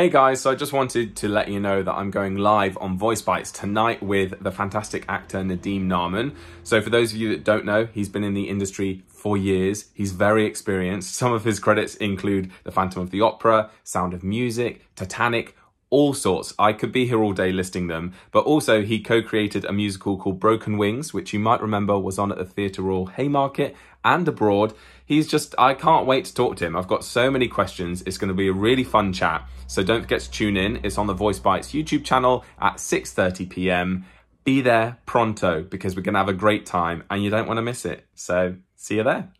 Hey guys, so I just wanted to let you know that I'm going live on Voicebites tonight with the fantastic actor Nadim Naaman. So for those of you that don't know, he's been in the industry for years. He's very experienced. Some of his credits include The Phantom of the Opera, Sound of Music, Titanic, all sorts. I could be here all day listing them. But also, he co created a musical called Broken Wings, which you might remember was on at the Theatre Royal Haymarket and abroad. He's just, I can't wait to talk to him. I've got so many questions. It's going to be a really fun chat. So don't forget to tune in. It's on the Voicebites YouTube channel at 6:30 p.m. Be there pronto because we're going to have a great time and you don't want to miss it. So see you there.